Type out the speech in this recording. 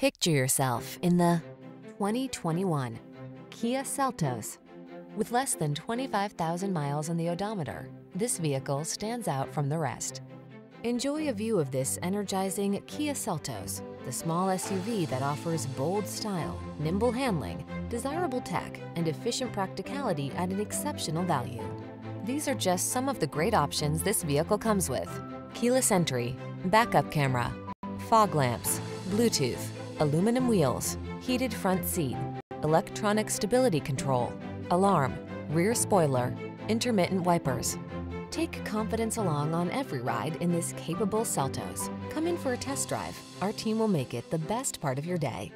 Picture yourself in the 2021 Kia Seltos. With less than 25,000 miles on the odometer, this vehicle stands out from the rest. Enjoy a view of this energizing Kia Seltos, the small SUV that offers bold style, nimble handling, desirable tech, and efficient practicality at an exceptional value. These are just some of the great options this vehicle comes with. Keyless entry, backup camera, fog lamps, Bluetooth, aluminum wheels, heated front seat, electronic stability control, alarm, rear spoiler, intermittent wipers. Take confidence along on every ride in this capable Seltos. Come in for a test drive. Our team will make it the best part of your day.